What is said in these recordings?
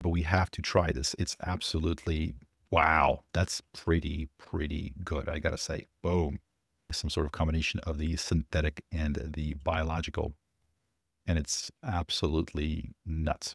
but we have to try this. It's absolutely wow. That's pretty, pretty good. I got to say, boom. Some sort of combination of the synthetic and the biological. And it's absolutely nuts.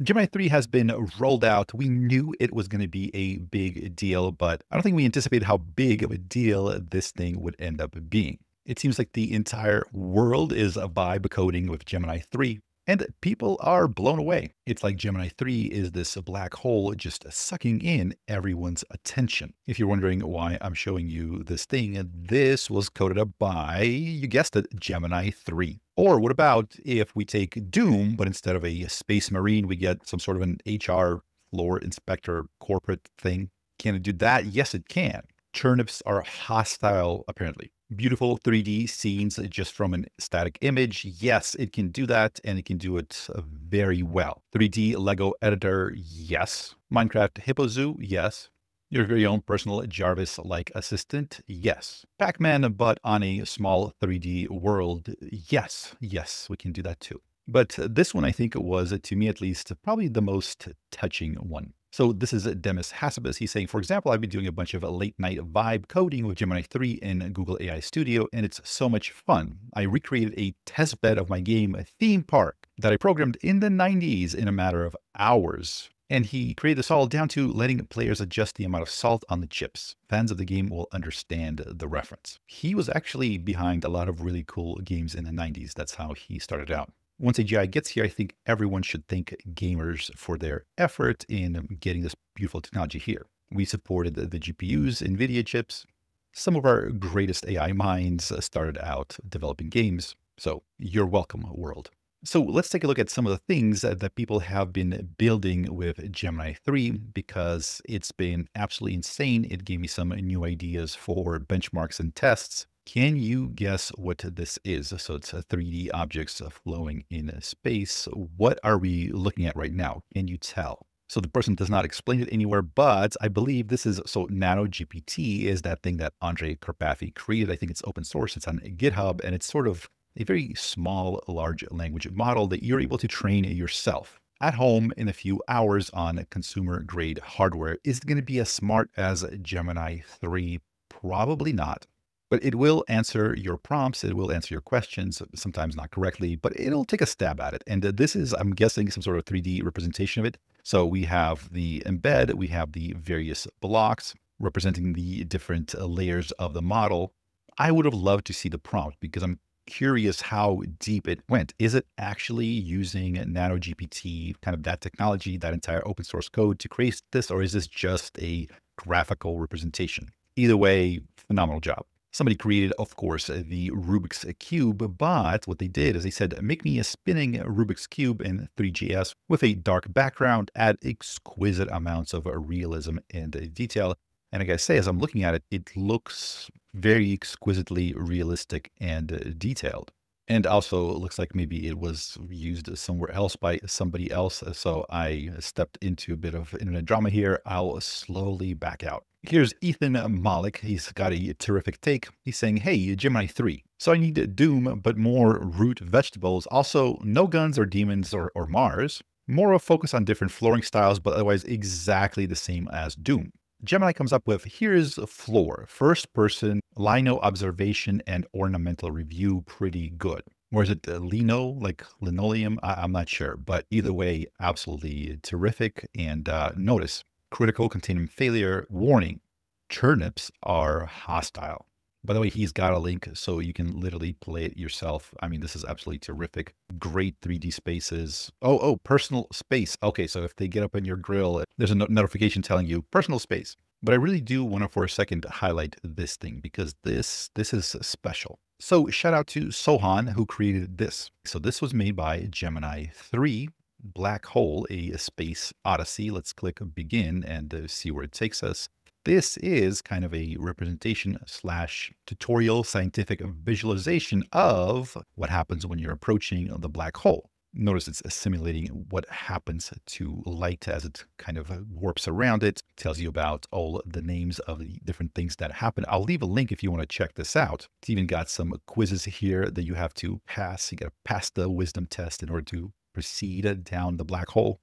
Gemini 3 has been rolled out. We knew it was going to be a big deal, but I don't think we anticipated how big of a deal this thing would end up being. It seems like the entire world is a vibe coding with Gemini 3, and people are blown away. It's like Gemini 3 is this black hole just sucking in everyone's attention. If you're wondering why I'm showing you this thing, this was coded up by, you guessed it, Gemini 3. Or what about if we take Doom, but instead of a space marine, we get some sort of an HR floor inspector corporate thing? Can it do that? Yes, it can. Turnips are hostile, apparently beautiful 3D scenes just from a static image. Yes, it can do that and it can do it uh, very well. 3D Lego editor, yes. Minecraft Hippo Zoo, yes. Your very own personal Jarvis-like assistant, yes. Pac-Man, but on a small 3D world, yes, yes, we can do that too. But this one, I think, was, to me at least, probably the most touching one. So this is Demis Hassabis. He's saying, for example, I've been doing a bunch of late night vibe coding with Gemini 3 in Google AI Studio, and it's so much fun. I recreated a test bed of my game, a theme park, that I programmed in the 90s in a matter of hours. And he created this all down to letting players adjust the amount of salt on the chips. Fans of the game will understand the reference. He was actually behind a lot of really cool games in the 90s. That's how he started out. Once AGI gets here, I think everyone should thank gamers for their effort in getting this beautiful technology here. We supported the, the GPUs, NVIDIA chips. Some of our greatest AI minds uh, started out developing games. So you're welcome, world. So let's take a look at some of the things that people have been building with Gemini 3 because it's been absolutely insane. It gave me some new ideas for benchmarks and tests. Can you guess what this is? So it's a 3D objects flowing in a space. What are we looking at right now? Can you tell? So the person does not explain it anywhere, but I believe this is, so Nano GPT is that thing that Andrej Karpathy created. I think it's open source. It's on GitHub and it's sort of a very small, large language model that you're able to train yourself at home in a few hours on consumer grade hardware. Is it going to be as smart as Gemini 3? Probably not but it will answer your prompts. It will answer your questions, sometimes not correctly, but it'll take a stab at it. And uh, this is, I'm guessing, some sort of 3D representation of it. So we have the embed, we have the various blocks representing the different uh, layers of the model. I would have loved to see the prompt because I'm curious how deep it went. Is it actually using NanoGPT, kind of that technology, that entire open source code to create this, or is this just a graphical representation? Either way, phenomenal job. Somebody created, of course, the Rubik's Cube, but what they did is they said, make me a spinning Rubik's Cube in three.js with a dark background, add exquisite amounts of realism and detail. And I gotta say, as I'm looking at it, it looks very exquisitely realistic and detailed. And also looks like maybe it was used somewhere else by somebody else. So I stepped into a bit of internet drama here. I'll slowly back out. Here's Ethan Mollick. He's got a terrific take. He's saying, Hey, Gemini 3. So I need Doom, but more root vegetables. Also, no guns or demons or, or Mars. More of a focus on different flooring styles, but otherwise exactly the same as Doom. Gemini comes up with here's a floor, first person, lino observation, and ornamental review, pretty good. Or is it lino, like linoleum? I, am not sure, but either way, absolutely terrific. And uh, notice critical containment failure warning. Turnips are hostile. By the way, he's got a link so you can literally play it yourself. I mean, this is absolutely terrific. Great 3D spaces. Oh, oh, personal space. Okay, so if they get up in your grill, there's a no notification telling you personal space. But I really do want to for a second highlight this thing because this this is special. So shout out to Sohan who created this. So this was made by Gemini 3 Black Hole, a space odyssey. Let's click begin and uh, see where it takes us. This is kind of a representation slash tutorial scientific visualization of what happens when you're approaching the black hole. Notice it's simulating what happens to light as it kind of warps around it. Tells you about all the names of the different things that happen. I'll leave a link if you want to check this out. It's even got some quizzes here that you have to pass. You got to pass the wisdom test in order to proceed down the black hole,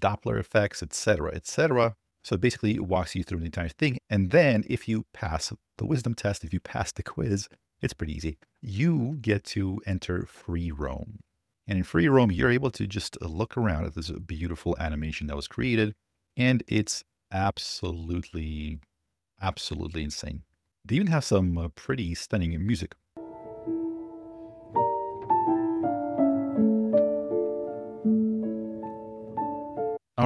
Doppler effects, etc., etc. So basically it walks you through the entire thing. And then if you pass the wisdom test, if you pass the quiz, it's pretty easy. You get to enter free roam. And in free roam, you're able to just look around at this beautiful animation that was created. And it's absolutely, absolutely insane. They even have some uh, pretty stunning music.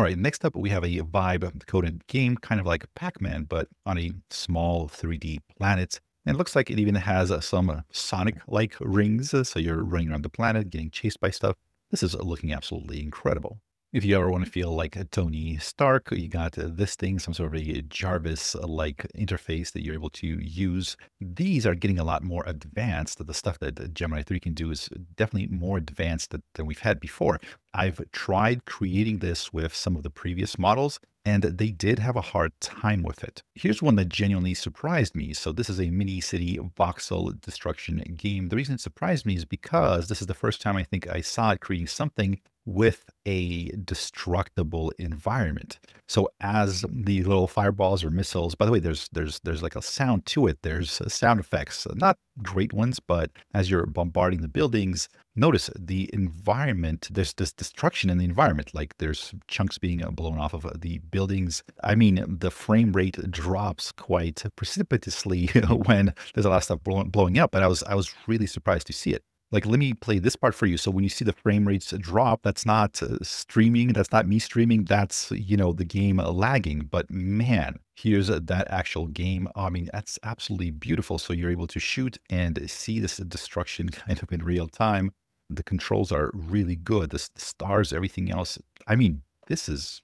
All right, next up we have a vibe coded game, kind of like Pac-Man, but on a small 3D planet. And it looks like it even has uh, some uh, Sonic-like rings, uh, so you're running around the planet, getting chased by stuff. This is looking absolutely incredible. If you ever want to feel like a Tony Stark, you got uh, this thing, some sort of a Jarvis-like interface that you're able to use. These are getting a lot more advanced. The stuff that Gemini 3 can do is definitely more advanced than we've had before. I've tried creating this with some of the previous models, and they did have a hard time with it. Here's one that genuinely surprised me. So this is a mini city voxel destruction game. The reason it surprised me is because this is the first time I think I saw it creating something with a destructible environment. So as the little fireballs or missiles, by the way, there's there's there's like a sound to it. There's uh, sound effects, not great ones, but as you're bombarding the buildings, notice the environment. There's this destruction in the environment. Like there's chunks being uh, blown off of uh, the buildings. I mean, the frame rate drops quite precipitously when there's a lot of stuff blowing up. And I was I was really surprised to see it like let me play this part for you. So when you see the frame rates drop that's not uh, streaming that's not me streaming that's you know the game lagging. But man here's uh, that actual game. I mean that's absolutely beautiful. So you're able to shoot and see this destruction kind of in real time. The controls are really good. The stars everything else. I mean this is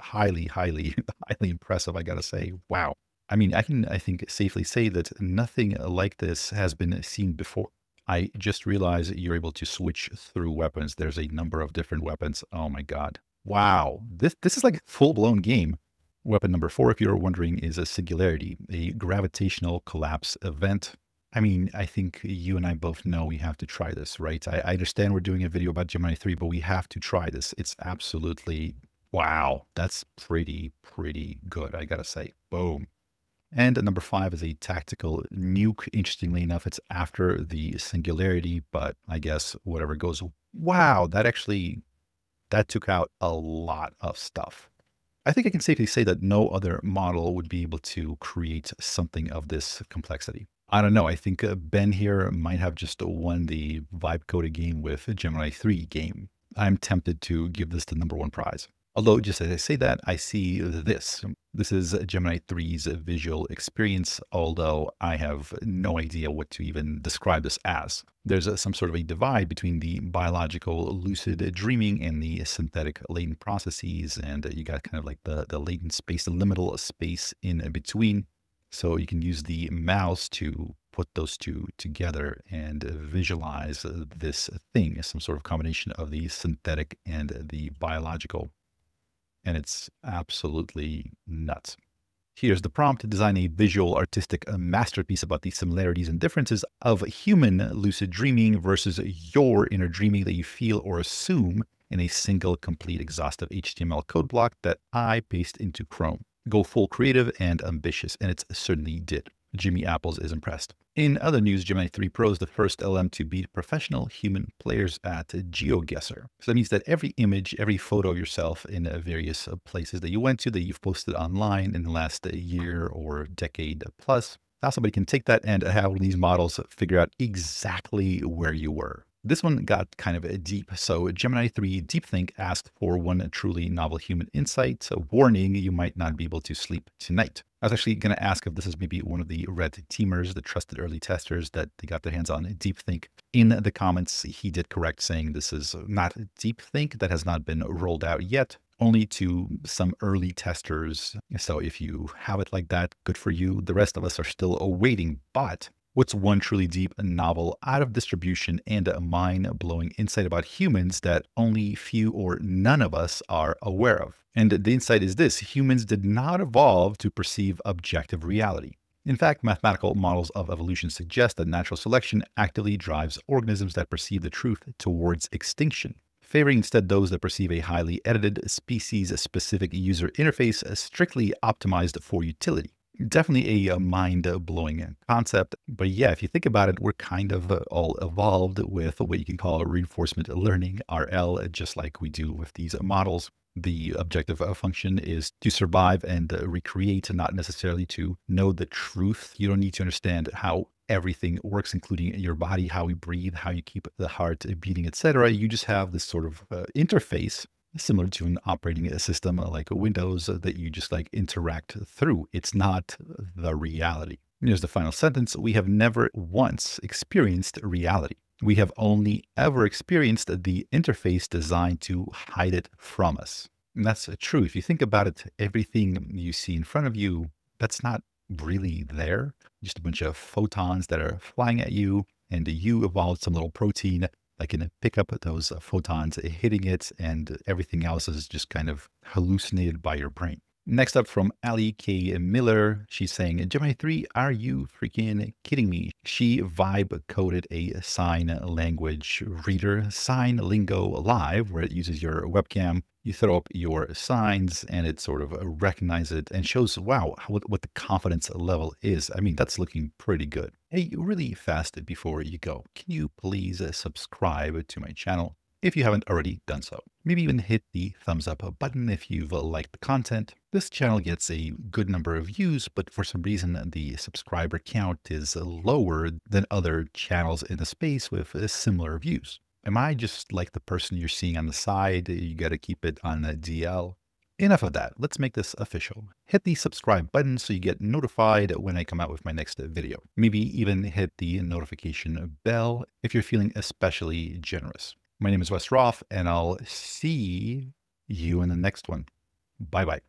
highly highly highly impressive i gotta say. Wow. I mean, I can, I think, safely say that nothing like this has been seen before. I just realized that you're able to switch through weapons. There's a number of different weapons. Oh my God. Wow. This, this is like a full blown game. Weapon number four, if you're wondering, is a singularity, a gravitational collapse event. I mean, I think you and I both know we have to try this, right? I, I understand we're doing a video about Gemini 3, but we have to try this. It's absolutely wow. That's pretty, pretty good, I gotta say. Boom. And number five is a tactical nuke. Interestingly enough, it's after the singularity, but I guess whatever goes. Wow, that actually, that took out a lot of stuff. I think I can safely say that no other model would be able to create something of this complexity. I don't know. I think uh, Ben here might have just won the vibe coded game with Gemini 3 game. I'm tempted to give this the number one prize. Although just as I say that, I see this. This is Gemini 3's visual experience, although I have no idea what to even describe this as. There's some sort of a divide between the biological lucid dreaming and the synthetic latent processes, and you got kind of like the, the latent space, the liminal space in between. So you can use the mouse to put those two together and visualize this thing, as some sort of combination of the synthetic and the biological and it's absolutely nuts. Here's the prompt to design a visual artistic uh, masterpiece about the similarities and differences of human lucid dreaming versus your inner dreaming that you feel or assume in a single complete exhaustive HTML code block that I paste into Chrome. Go full creative and ambitious, and it certainly did. Jimmy Apples is impressed. In other news, Gemini 3 Pro is the first LM to beat professional human players at GeoGuessr. So that means that every image, every photo of yourself in various uh, places that you went to that you've posted online in the last year or decade plus, now somebody can take that and have these models figure out exactly where you were. This one got kind of deep. So Gemini 3 DeepThink asked for one truly novel human insight. A warning, you might not be able to sleep tonight. I was actually going to ask if this is maybe one of the red teamers, the trusted early testers that they got their hands on DeepThink. In the comments, he did correct saying this is not DeepThink that has not been rolled out yet, only to some early testers. So if you have it like that, good for you. The rest of us are still awaiting, but What's one truly deep novel, out of distribution, and a mind blowing insight about humans that only few or none of us are aware of? And the insight is this humans did not evolve to perceive objective reality. In fact, mathematical models of evolution suggest that natural selection actively drives organisms that perceive the truth towards extinction, favoring instead those that perceive a highly edited, species specific user interface strictly optimized for utility. Definitely a mind blowing concept. But yeah, if you think about it, we're kind of all evolved with what you can call reinforcement learning, RL, just like we do with these models the objective function is to survive and uh, recreate, not necessarily to know the truth. You don't need to understand how everything works, including your body, how you breathe, how you keep the heart beating, etc. You just have this sort of uh, interface similar to an operating system uh, like Windows uh, that you just like interact through. It's not the reality. Here's the final sentence. We have never once experienced reality. We have only ever experienced the interface designed to hide it from us. And that's uh, true. If you think about it, everything you see in front of you, that's not really there. Just a bunch of photons that are flying at you, and you evolved some little protein that can pick up those uh, photons uh, hitting it, and everything else is just kind of hallucinated by your brain. Next up from Allie K. Miller, she's saying, Gemini 3, are you freaking kidding me? She vibe coded a sign language reader, Sign Lingo Live, where it uses your webcam. You throw up your signs and it sort of recognizes it and shows, wow, what the confidence level is. I mean, that's looking pretty good. Hey, really fast before you go, can you please uh, subscribe to my channel? if you haven't already done so. Maybe even hit the thumbs up uh, button if you've uh, liked the content. This channel gets a good number of views, but for some reason the subscriber count is lower than other channels in the space with similar views. Am I just like the person you're seeing on the side? You got to keep it on the DL. Enough of that. Let's make this official. Hit the subscribe button so you get notified when I come out with my next video. Maybe even hit the notification bell if you're feeling especially generous. My name is Wes Roth, and I'll see you in the next one. Bye bye.